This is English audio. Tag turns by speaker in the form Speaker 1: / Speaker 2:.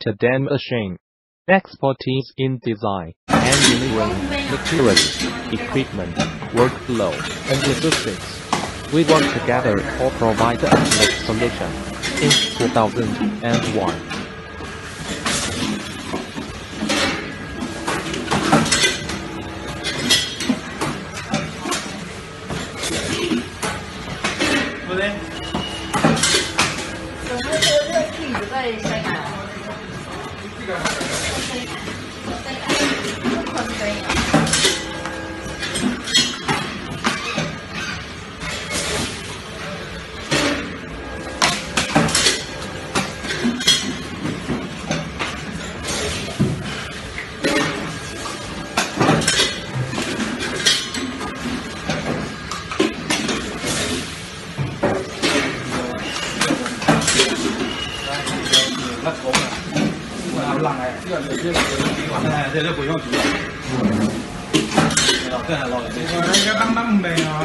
Speaker 1: to them a shame. Expertise in design, engineering, materials, equipment, workflow, and logistics. We work together to provide a solution. In 2001,
Speaker 2: Hãy subscribe
Speaker 3: cho lắc cổ 这，
Speaker 2: 哎，这个不用
Speaker 4: 提。哎，刚。